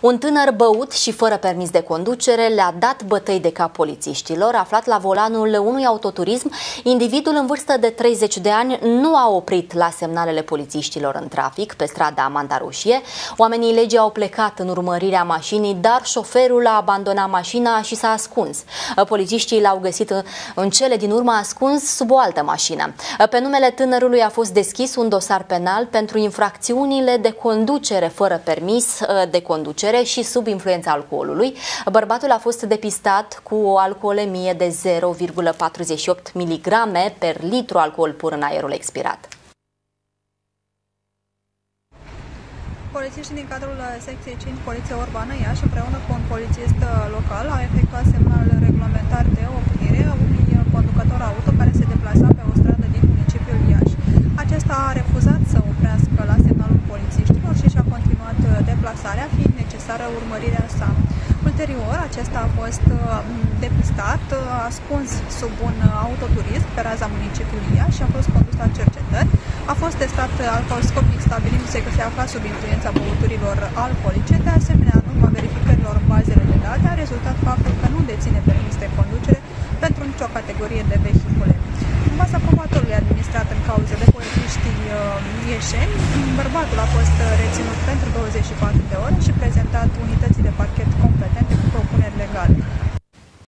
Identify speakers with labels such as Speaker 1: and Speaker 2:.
Speaker 1: Un tânăr băut și fără permis de conducere le-a dat bătăi de cap polițiștilor. Aflat la volanul unui autoturism, individul în vârstă de 30 de ani nu a oprit la semnalele polițiștilor în trafic pe strada Mandarușie. Oamenii legii au plecat în urmărirea mașinii, dar șoferul a abandonat mașina și s-a ascuns. Polițiștii l-au găsit în cele din urmă ascuns sub o altă mașină. Pe numele tânărului a fost deschis un dosar penal pentru infracțiunile de conducere fără permis de conducere bere și sub influența alcoolului. Bărbatul a fost depistat cu o alcoolemie de 0,48 mg per litru alcool pur în aerul expirat.
Speaker 2: Polițiștii din cadrul secției 5 Poliția Urbană Iași împreună cu un polițist local au efectuat semnal reglementar de oprire unui conducător auto care se deplasa pe o stradă din municipiul Iași. Acesta a refuzat să oprească la semnalul polițiștilor și și-a continuat deplasarea, fiind necesară urmărirea sa. Ulterior, acesta a fost uh, depistat, uh, ascuns sub un autoturism pe raza municipiului Ia și a fost condus la cercetări. A fost testat alcoolscopic, stabilindu-se că se afla sub influența băuturilor alcoolice. De asemenea, în urma verificărilor în bazele de date, a rezultat faptul că nu deține permis de conducere pentru nicio categorie de vehicule. În baza probatorului administrat în cauză de polițiștii uh, ieșeni, bărbatul a fost reținut pentru 24 de ore și prezentat unității de parchet competente cu propuneri legale.